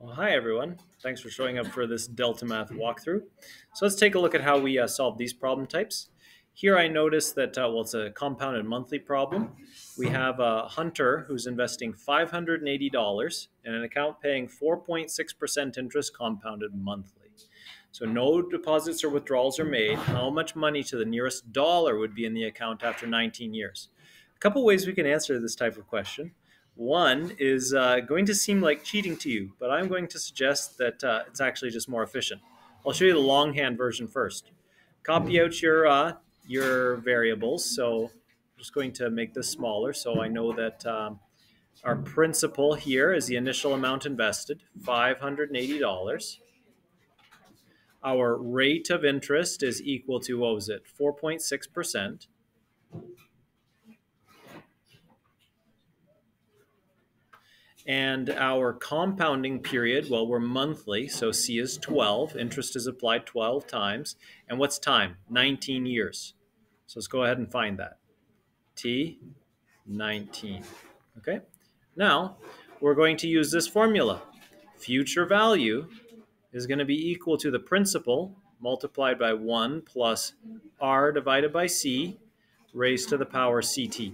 Well, hi everyone. Thanks for showing up for this Delta Math walkthrough. So let's take a look at how we uh, solve these problem types. Here I notice that, uh, well, it's a compounded monthly problem. We have a hunter who's investing $580 in an account paying 4.6% interest compounded monthly. So no deposits or withdrawals are made. How much money to the nearest dollar would be in the account after 19 years? A couple ways we can answer this type of question. One is uh, going to seem like cheating to you, but I'm going to suggest that uh, it's actually just more efficient. I'll show you the longhand version first. Copy out your uh, your variables. So I'm just going to make this smaller so I know that um, our principal here is the initial amount invested, $580. Our rate of interest is equal to, what was it, 4.6%. And our compounding period, well, we're monthly, so C is 12. Interest is applied 12 times. And what's time? 19 years. So let's go ahead and find that. T, 19. Okay? Now, we're going to use this formula. Future value is going to be equal to the principal multiplied by 1 plus R divided by C raised to the power CT.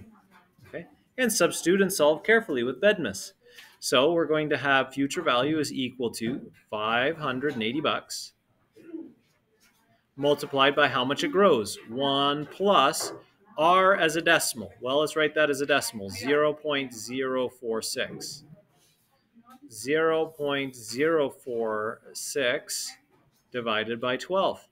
Okay? And substitute and solve carefully with BEDMAS. So we're going to have future value is equal to 580 bucks multiplied by how much it grows. 1 plus r as a decimal. Well, let's write that as a decimal. 0 0.046. 0 0.046 divided by 12.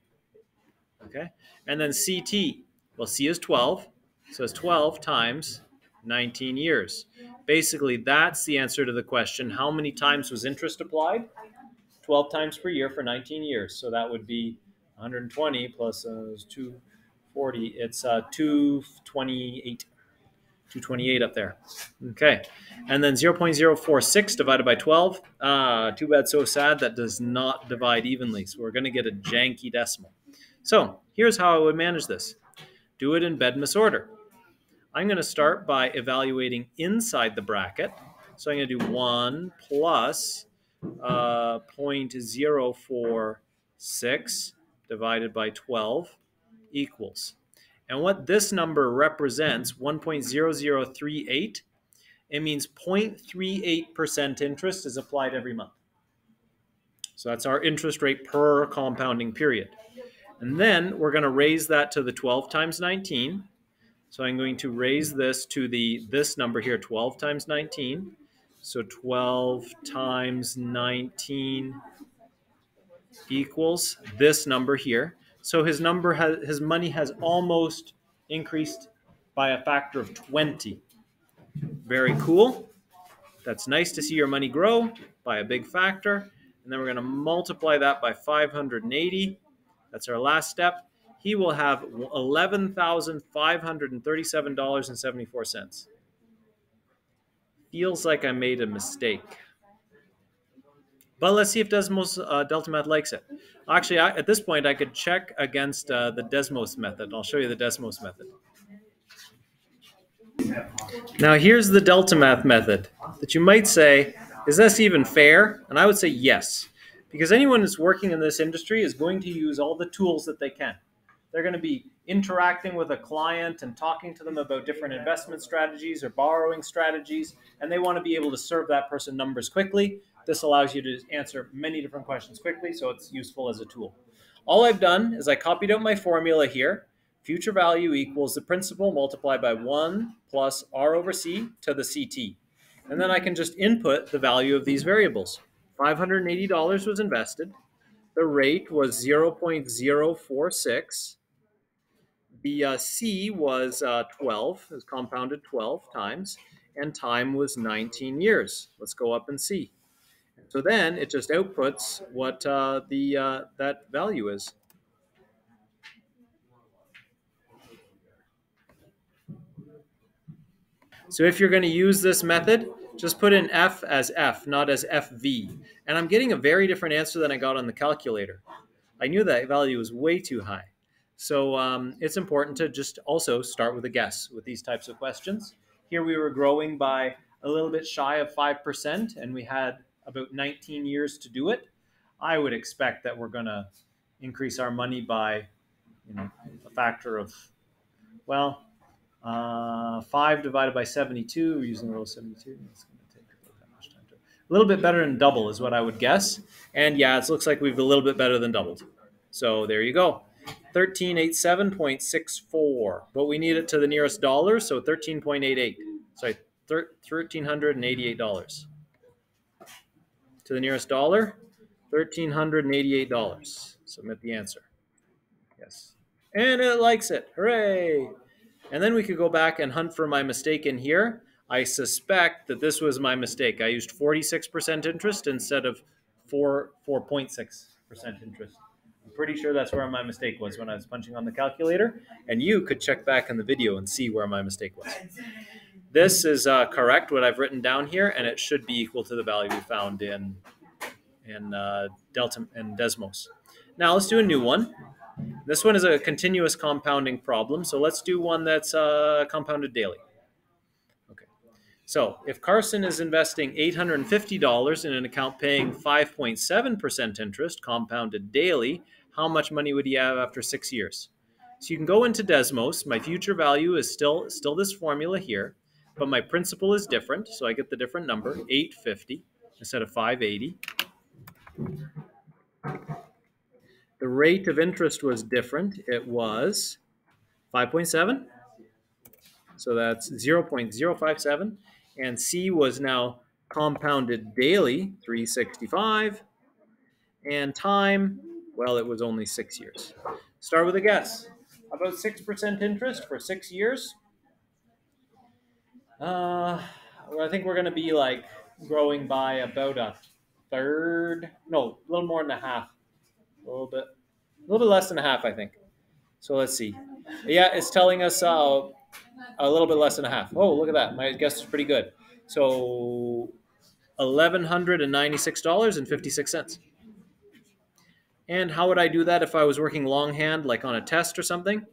Okay? And then CT. Well, C is 12. So it's 12 times 19 years. Basically, that's the answer to the question how many times was interest applied? 12 times per year for 19 years. So that would be 120 plus uh, 240. It's uh, 228. 228 up there. Okay. And then 0.046 divided by 12. Uh, too bad, so sad. That does not divide evenly. So we're going to get a janky decimal. So here's how I would manage this do it in BEDMAS order. I'm going to start by evaluating inside the bracket. So I'm going to do 1 plus, uh, 0.046 divided by 12 equals. And what this number represents, 1.0038, it means 0.38% interest is applied every month. So that's our interest rate per compounding period. And then we're going to raise that to the 12 times 19. So I'm going to raise this to the this number here, 12 times 19. So 12 times 19 equals this number here. So his number has his money has almost increased by a factor of 20. Very cool. That's nice to see your money grow by a big factor. And then we're going to multiply that by 580. That's our last step he will have $11,537.74. Feels like I made a mistake. But let's see if Desmos uh, Delta Math likes it. Actually, I, at this point, I could check against uh, the Desmos method. I'll show you the Desmos method. Now, here's the Delta Math method that you might say, is this even fair? And I would say yes, because anyone that's working in this industry is going to use all the tools that they can. They're going to be interacting with a client and talking to them about different investment strategies or borrowing strategies, and they want to be able to serve that person numbers quickly. This allows you to answer many different questions quickly, so it's useful as a tool. All I've done is I copied out my formula here. Future value equals the principal multiplied by 1 plus r over c to the CT. And then I can just input the value of these variables. $580 was invested. The rate was 0.046. The uh, C was uh, 12, it was compounded 12 times, and time was 19 years. Let's go up and see. So then it just outputs what uh, the uh, that value is. So if you're going to use this method, just put in F as F, not as FV. And I'm getting a very different answer than I got on the calculator. I knew that value was way too high. So um, it's important to just also start with a guess with these types of questions. Here we were growing by a little bit shy of 5%, and we had about 19 years to do it, I would expect that we're going to increase our money by, you know, a factor of, well, uh, 5 divided by 72, we're using rule of 72. That's going to take a little bit better than double is what I would guess. And yeah, it looks like we've a little bit better than doubled. So there you go. 1387.64. But we need it to the nearest dollar, so 13.88. Sorry, $1,388. To the nearest dollar, $1,388. Submit the answer. Yes. And it likes it. Hooray! And then we could go back and hunt for my mistake in here. I suspect that this was my mistake. I used 46% interest instead of 4, 4.6% interest. Pretty sure that's where my mistake was when I was punching on the calculator. And you could check back in the video and see where my mistake was. This is uh, correct, what I've written down here, and it should be equal to the value we found in, in uh, Delta and Desmos. Now let's do a new one. This one is a continuous compounding problem, so let's do one that's uh, compounded daily. Okay, so if Carson is investing $850 in an account paying 5.7% interest compounded daily, how much money would he have after six years? So you can go into Desmos. My future value is still still this formula here but my principal is different, so I get the different number, 850 instead of 580. The rate of interest was different. It was 5.7. So that's 0.057. And C was now compounded daily, 365. And time, well, it was only six years. Start with a guess. About 6% interest for six years. Uh, I think we're going to be like growing by about a third. No, a little more than a half. A little bit, a little bit less than a half, I think. So let's see. Yeah, it's telling us uh, a little bit less than a half. Oh, look at that. My guess is pretty good. So $1,196.56. And how would I do that if I was working longhand, like on a test or something?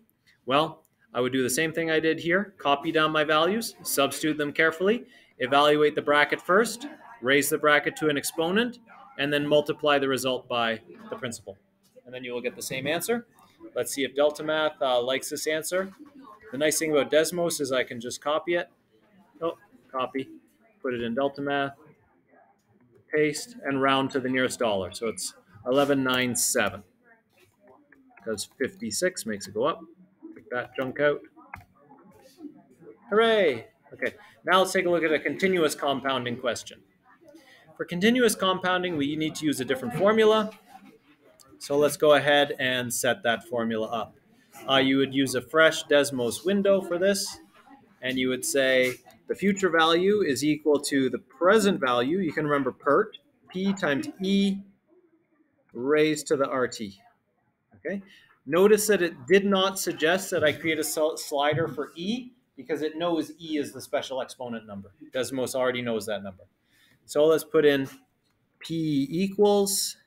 Well, I would do the same thing I did here, copy down my values, substitute them carefully, evaluate the bracket first, raise the bracket to an exponent, and then multiply the result by the principal. And then you will get the same answer. Let's see if Delta Math uh, likes this answer. The nice thing about Desmos is I can just copy it. Oh, copy, put it in Delta Math, paste, and round to the nearest dollar. So it's 1197 because 56 makes it go up that junk out. Hooray! Okay, now let's take a look at a continuous compounding question. For continuous compounding, we need to use a different formula. So let's go ahead and set that formula up. Uh, you would use a fresh Desmos window for this, and you would say the future value is equal to the present value. You can remember PERT, P times E raised to the RT. Okay, Notice that it did not suggest that I create a slider for E because it knows E is the special exponent number. Desmos already knows that number. So let's put in P equals,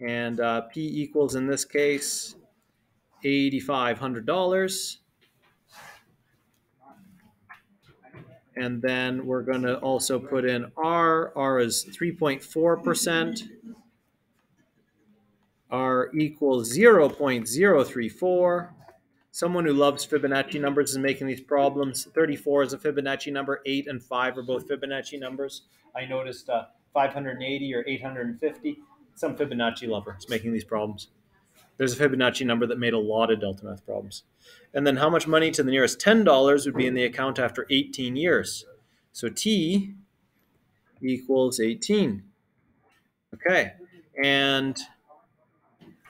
and uh, P equals in this case $8,500. And then we're going to also put in R. R is 3.4% are equal 0.034. Someone who loves Fibonacci numbers is making these problems. 34 is a Fibonacci number. 8 and 5 are both Fibonacci numbers. I noticed uh, 580 or 850. Some Fibonacci lover is making these problems. There's a Fibonacci number that made a lot of Delta Math problems. And then how much money to the nearest $10 would be in the account after 18 years? So T equals 18. Okay. And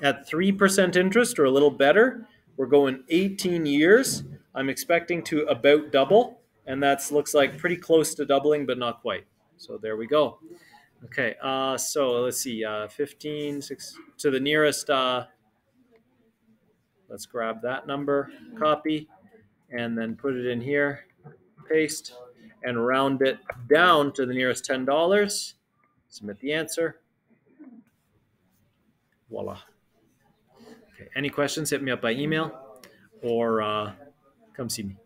at 3% interest or a little better. We're going 18 years. I'm expecting to about double, and that looks like pretty close to doubling, but not quite. So there we go. Okay, uh, so let's see, uh, 15, 6, to the nearest, uh, let's grab that number, copy, and then put it in here, paste, and round it down to the nearest $10. Submit the answer. Voila. Okay. Any questions, hit me up by email or uh, come see me.